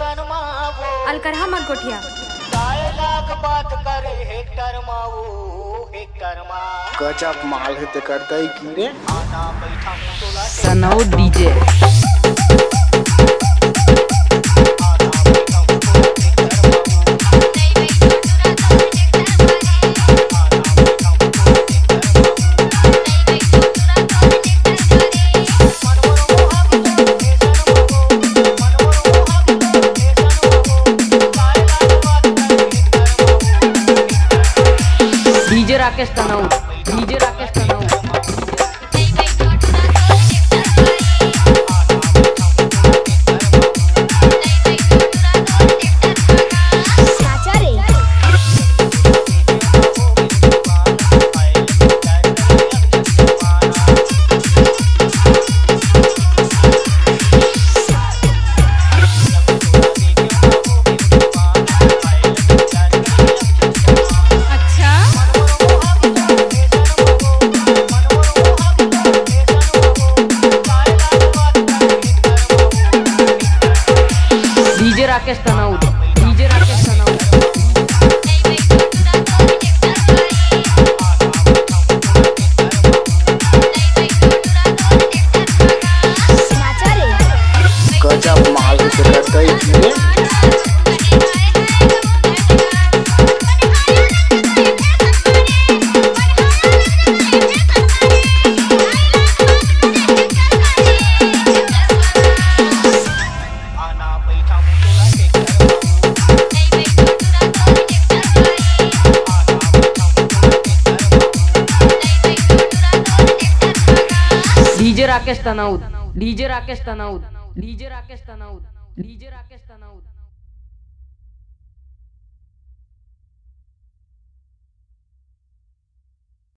अलकरहा मत गोठिया। गजब माल है ते करता ही की आना बैठा तोला सनौ DJ. DJ Rakesh Tanau DJ Rakesh Rakesh Tanau DJ Rakesh Tanau गजब माल करता ही। DJ Rakesh Tanau DJ Rakesh Tanau DJ Rakesh Tanau DJ Rakesh Tanau